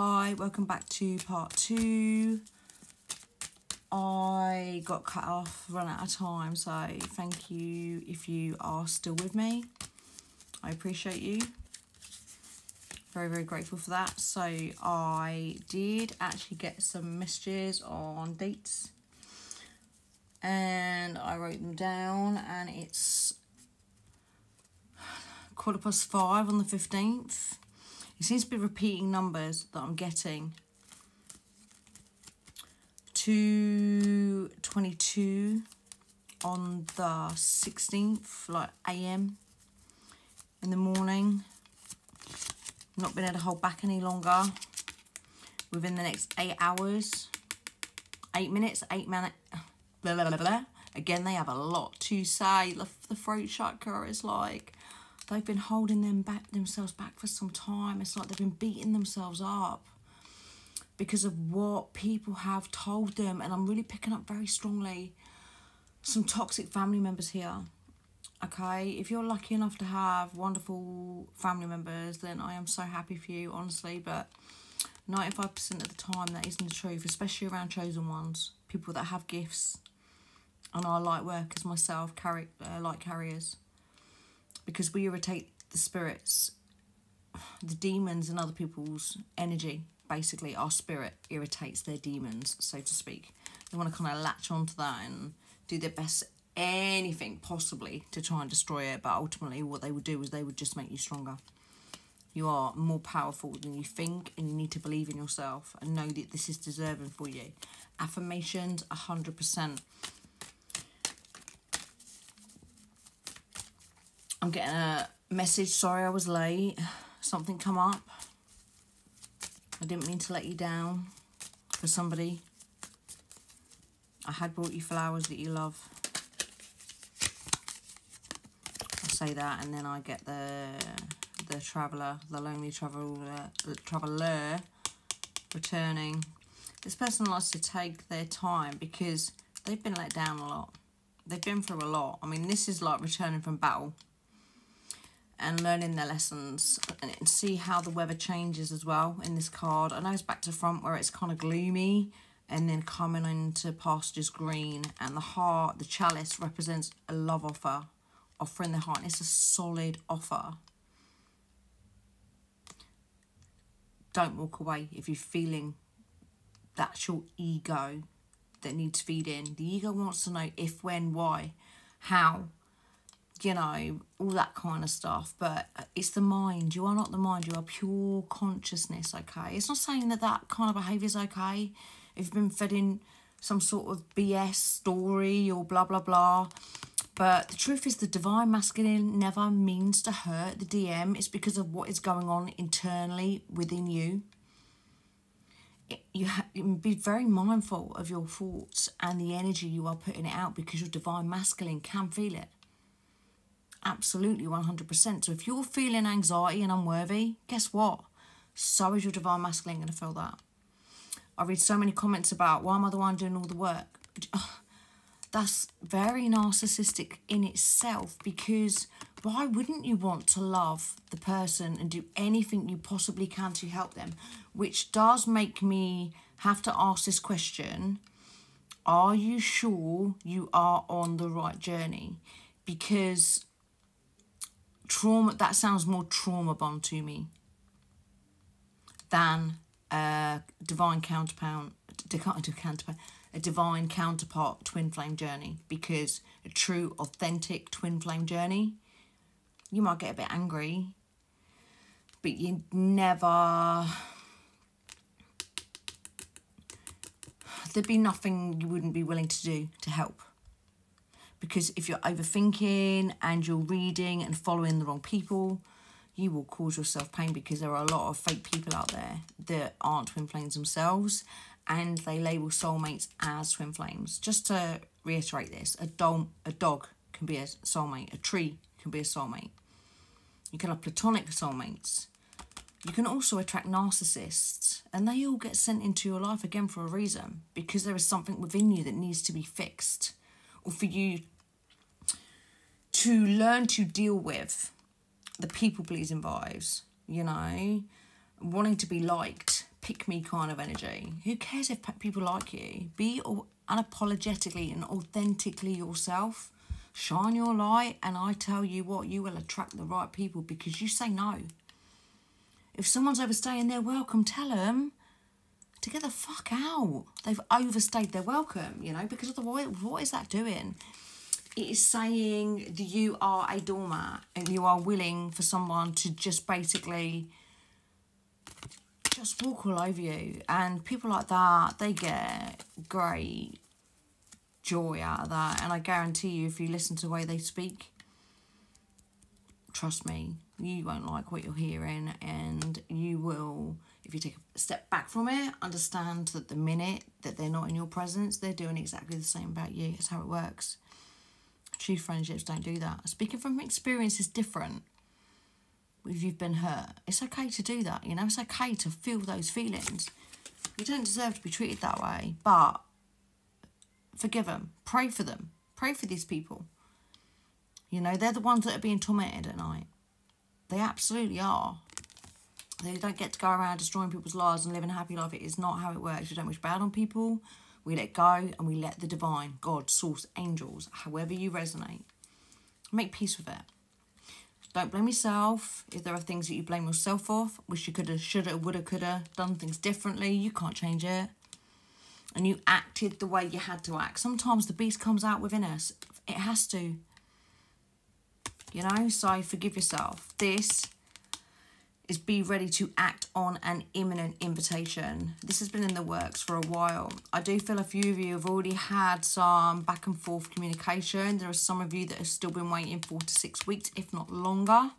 Hi, welcome back to part two. I got cut off, run out of time, so thank you if you are still with me. I appreciate you. Very, very grateful for that. So I did actually get some messages on dates and I wrote them down and it's quarter past five on the 15th. It seems to be repeating numbers that I'm getting. 222 on the 16th, like AM in the morning. Not been able to hold back any longer. Within the next eight hours, eight minutes, eight minutes, blah, blah, blah, blah. Again, they have a lot to say. The, the throat chakra is like, they've been holding them back themselves back for some time. It's like they've been beating themselves up because of what people have told them. And I'm really picking up very strongly some toxic family members here. Okay, if you're lucky enough to have wonderful family members, then I am so happy for you, honestly. But 95% of the time, that isn't the truth, especially around chosen ones, people that have gifts and are light workers myself, carry, uh, light carriers because we irritate the spirits, the demons and other people's energy. Basically, our spirit irritates their demons, so to speak. They want to kind of latch onto that and do their best, anything possibly to try and destroy it. But ultimately, what they would do is they would just make you stronger. You are more powerful than you think, and you need to believe in yourself and know that this is deserving for you. Affirmations, 100%. I'm getting a message. Sorry I was late. Something come up. I didn't mean to let you down for somebody. I had brought you flowers that you love. I say that and then I get the the traveller, the lonely traveller, traveller returning. This person likes to take their time because they've been let down a lot. They've been through a lot. I mean, this is like returning from battle and learning their lessons and see how the weather changes as well in this card. I know it's back to front where it's kind of gloomy and then coming into pastures green and the heart, the chalice represents a love offer, offering the heart. And it's a solid offer. Don't walk away if you're feeling that's your ego that needs feeding. The ego wants to know if, when, why, how you know, all that kind of stuff. But it's the mind. You are not the mind. You are pure consciousness, okay? It's not saying that that kind of behaviour is okay. If you've been fed in some sort of BS story or blah, blah, blah. But the truth is the divine masculine never means to hurt the DM. It's because of what is going on internally within you. you have, be very mindful of your thoughts and the energy you are putting it out because your divine masculine can feel it absolutely 100%. So if you're feeling anxiety and unworthy, guess what? So is your divine masculine going to feel that. I read so many comments about why am I the one doing all the work? Uh, that's very narcissistic in itself because why wouldn't you want to love the person and do anything you possibly can to help them? Which does make me have to ask this question Are you sure you are on the right journey? Because trauma that sounds more trauma bond to me than a divine counterpart a divine counterpart twin flame journey. Because a true authentic twin flame journey you might get a bit angry but you never there'd be nothing you wouldn't be willing to do to help because if you're overthinking and you're reading and following the wrong people, you will cause yourself pain because there are a lot of fake people out there that aren't twin flames themselves and they label soulmates as twin flames. Just to reiterate this, a dog, a dog can be a soulmate, a tree can be a soulmate. You can have platonic soulmates. You can also attract narcissists, and they all get sent into your life again for a reason because there is something within you that needs to be fixed for you to learn to deal with the people pleasing vibes, you know, wanting to be liked, pick me kind of energy. Who cares if people like you? Be unapologetically and authentically yourself. Shine your light, and I tell you what, you will attract the right people because you say no. If someone's overstaying their welcome, tell them to get the fuck out. They've overstayed their welcome, you know, because of otherwise, what is that doing? It is saying that you are a doormat and you are willing for someone to just basically just walk all over you. And people like that, they get great joy out of that. And I guarantee you, if you listen to the way they speak, trust me, you won't like what you're hearing. And you will, if you take a step back from it, understand that the minute that they're not in your presence, they're doing exactly the same about you. It's how it works. True friendships don't do that. Speaking from experience is different if you've been hurt. It's okay to do that, you know, it's okay to feel those feelings. You don't deserve to be treated that way, but forgive them, pray for them, pray for these people. You know, they're the ones that are being tormented at night. They absolutely are. They don't get to go around destroying people's lives and living a happy life. It is not how it works. We don't wish bad on people. We let go and we let the divine, God, source, angels, however you resonate, make peace with it. Don't blame yourself. If there are things that you blame yourself for, wish you could have, should have, would have, could have done things differently, you can't change it. And you acted the way you had to act. Sometimes the beast comes out within us. It has to. You know, so forgive yourself. This is be ready to act on an imminent invitation. This has been in the works for a while. I do feel a few of you have already had some back and forth communication. There are some of you that have still been waiting four to six weeks, if not longer.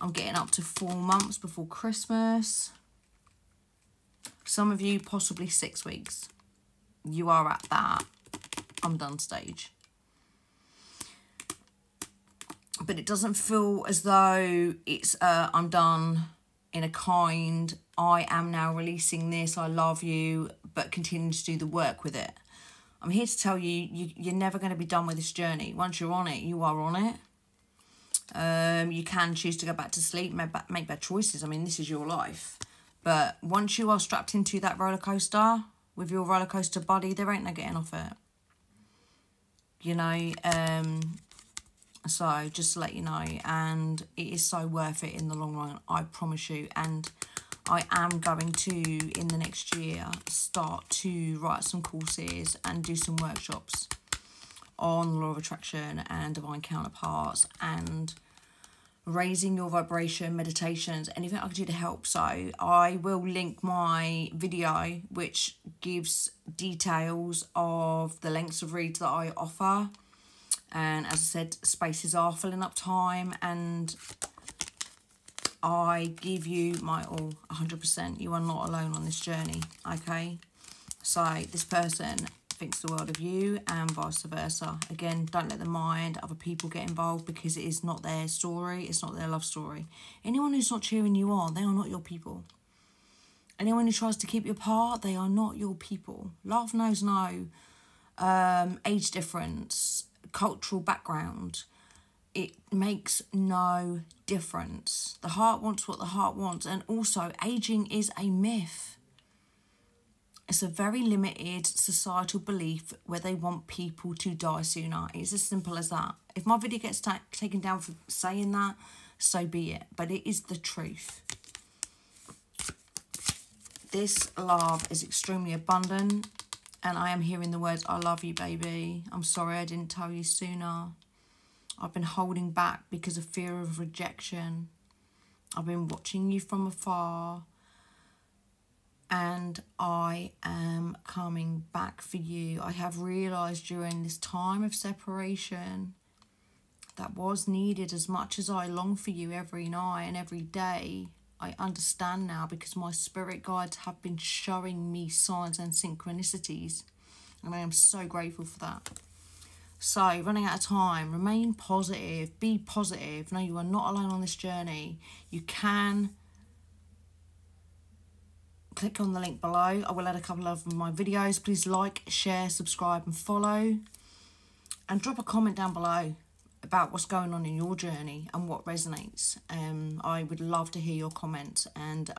I'm getting up to four months before Christmas. Some of you possibly six weeks. You are at that I'm done stage but it doesn't feel as though it's uh, I'm done in a kind, I am now releasing this, I love you, but continue to do the work with it. I'm here to tell you, you you're never going to be done with this journey. Once you're on it, you are on it. Um, you can choose to go back to sleep, make, make bad choices. I mean, this is your life. But once you are strapped into that roller coaster with your roller coaster body, there ain't no getting off it. You know, um, so just to let you know, and it is so worth it in the long run, I promise you. And I am going to, in the next year, start to write some courses and do some workshops on law of attraction and divine counterparts and raising your vibration, meditations, anything I can do to help. So I will link my video, which gives details of the lengths of reads that I offer and as I said spaces are filling up time and I give you my all 100% you are not alone on this journey okay? So this person thinks the world of you and vice versa. Again don't let the mind other people get involved because it is not their story it's not their love story. Anyone who's not cheering you on they are not your people. Anyone who tries to keep you apart they are not your people. Love knows no um, age difference cultural background, it makes no difference. The heart wants what the heart wants. And also, aging is a myth. It's a very limited societal belief where they want people to die sooner. It's as simple as that. If my video gets ta taken down for saying that, so be it. But it is the truth. This love is extremely abundant and I am hearing the words, I love you, baby. I'm sorry I didn't tell you sooner. I've been holding back because of fear of rejection. I've been watching you from afar. And I am coming back for you. I have realised during this time of separation that was needed as much as I long for you every night and every day I understand now because my spirit guides have been showing me signs and synchronicities. And I am so grateful for that. So, running out of time, remain positive, be positive. No, you are not alone on this journey. You can click on the link below. I will add a couple of my videos. Please like, share, subscribe, and follow. And drop a comment down below about what's going on in your journey and what resonates. Um, I would love to hear your comments and